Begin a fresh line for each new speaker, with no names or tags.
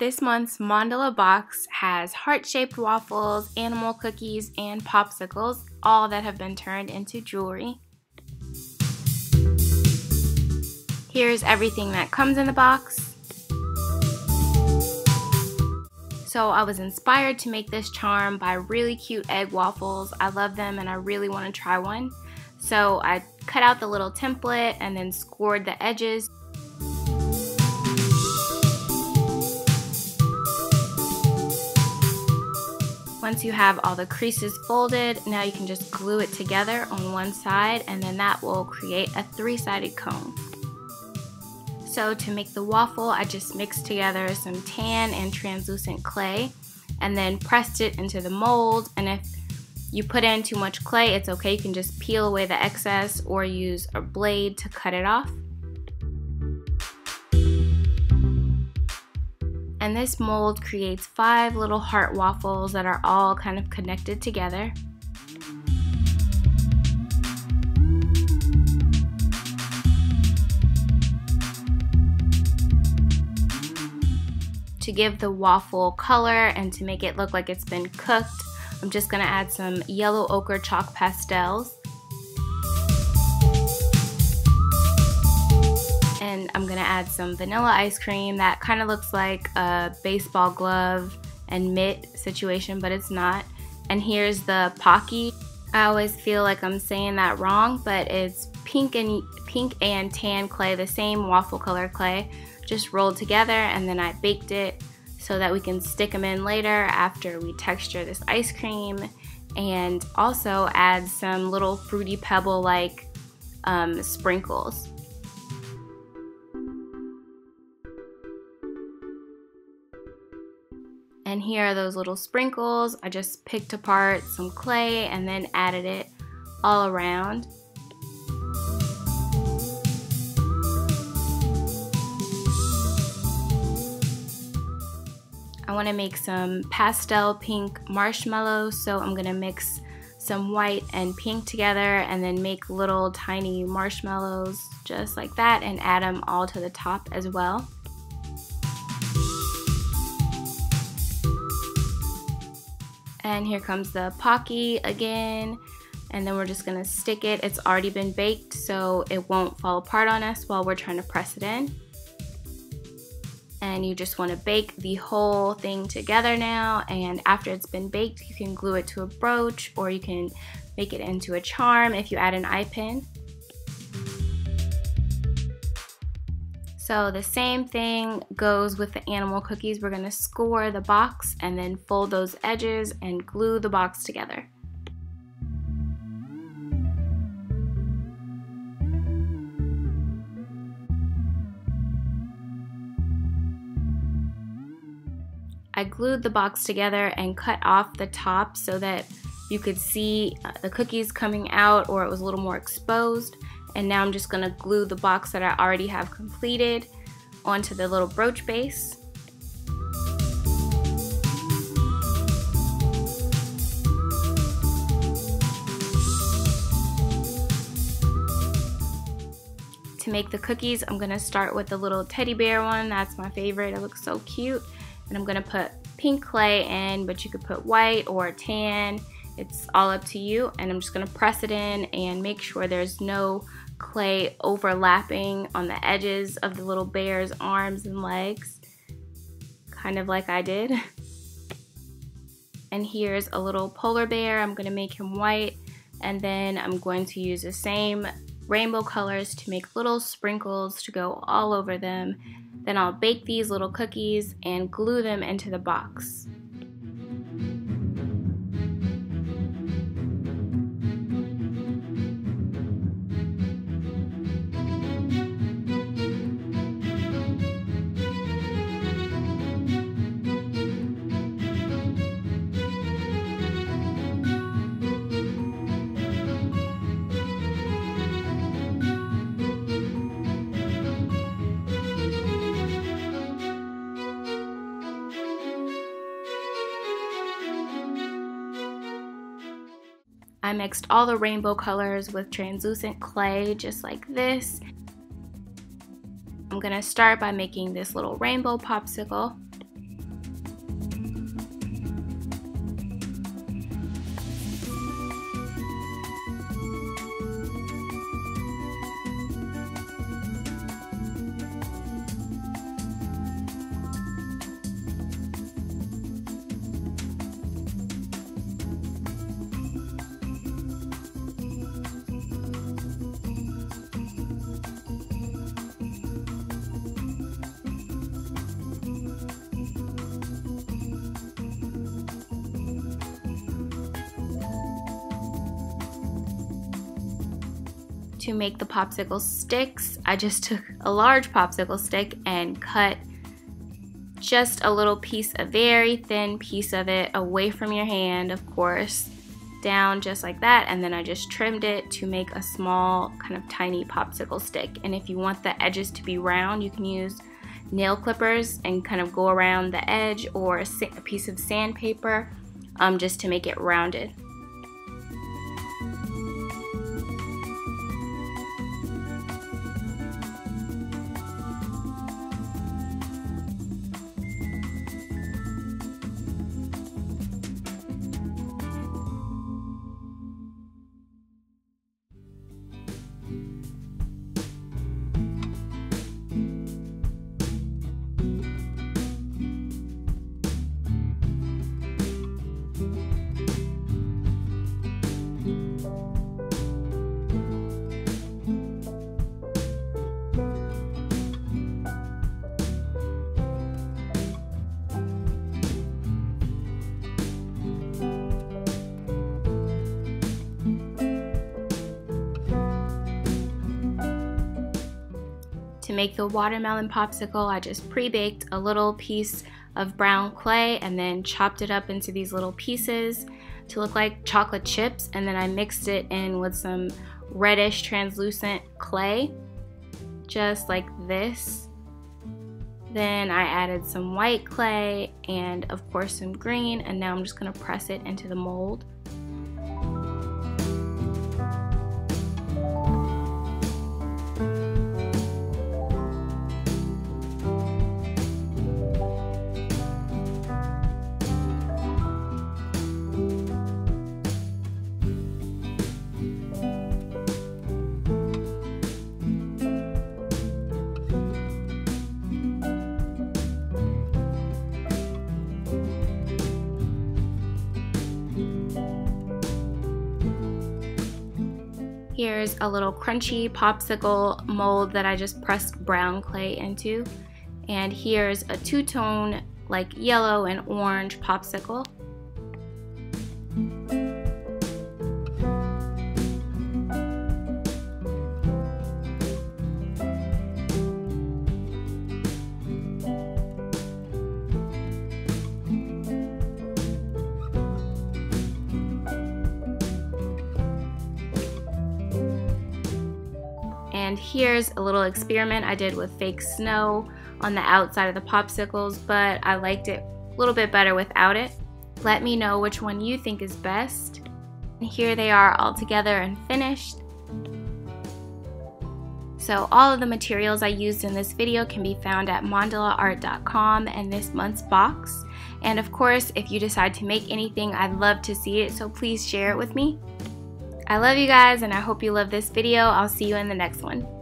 This month's Mandala box has heart-shaped waffles, animal cookies, and popsicles, all that have been turned into jewelry. Here's everything that comes in the box. So I was inspired to make this charm by really cute egg waffles. I love them and I really want to try one. So I cut out the little template and then scored the edges. Once you have all the creases folded, now you can just glue it together on one side and then that will create a three-sided cone. So to make the waffle, I just mixed together some tan and translucent clay and then pressed it into the mold. And if you put in too much clay, it's okay. You can just peel away the excess or use a blade to cut it off. And this mold creates five little heart waffles that are all kind of connected together. To give the waffle color and to make it look like it's been cooked, I'm just gonna add some yellow ochre chalk pastels. I'm gonna add some vanilla ice cream that kind of looks like a baseball glove and mitt situation but it's not. And here's the Pocky. I always feel like I'm saying that wrong but it's pink and pink and tan clay the same waffle color clay just rolled together and then I baked it so that we can stick them in later after we texture this ice cream and also add some little fruity pebble like um, sprinkles Here are those little sprinkles. I just picked apart some clay and then added it all around. I want to make some pastel pink marshmallows, so I'm going to mix some white and pink together and then make little tiny marshmallows just like that and add them all to the top as well. And here comes the Pocky again. And then we're just gonna stick it. It's already been baked, so it won't fall apart on us while we're trying to press it in. And you just wanna bake the whole thing together now. And after it's been baked, you can glue it to a brooch or you can make it into a charm if you add an eye pin. So the same thing goes with the animal cookies. We're gonna score the box and then fold those edges and glue the box together. I glued the box together and cut off the top so that you could see uh, the cookies coming out or it was a little more exposed and now I'm just going to glue the box that I already have completed onto the little brooch base. To make the cookies, I'm going to start with the little teddy bear one. That's my favorite. It looks so cute. And I'm going to put pink clay in, but you could put white or tan. It's all up to you. And I'm just to press it in and make sure there's no clay overlapping on the edges of the little bear's arms and legs, kind of like I did. And here's a little polar bear. I'm to make him white and then I'm going to use the same rainbow colors to make little sprinkles to go all over them. Then I'll bake these little cookies and glue them into the box. I mixed all the rainbow colors with translucent clay just like this. I'm gonna start by making this little rainbow popsicle. To make the popsicle sticks, I just took a large popsicle stick and cut just a little piece, a very thin piece of it away from your hand, of course, down just like that. And then I just trimmed it to make a small kind of tiny popsicle stick. And if you want the edges to be round, you can use nail clippers and kind of go around the edge or a, piece of sandpaper um, just to make it rounded. Make the watermelon popsicle, I just pre-baked a little piece of brown clay and then chopped it up into these little pieces to look like chocolate chips. And then I mixed it in with some reddish translucent clay just like this. Then I added some white clay and of course some green. And now I'm just going to press it into the mold Here's a little crunchy popsicle mold that I just pressed brown clay into. And here's a two-tone like yellow and orange popsicle. And here's a little experiment I did with fake snow on the outside of the popsicles, but I liked it a little bit better without it. Let me know which one you think is best. And here they are all together and finished. So all of the materials I used in this video can be found at mandalaart.com and this month's box. And of course, if you decide to make anything, I'd love to see it, so please share it with me. I love you guys and I hope you love this video. I'll see you in the next one.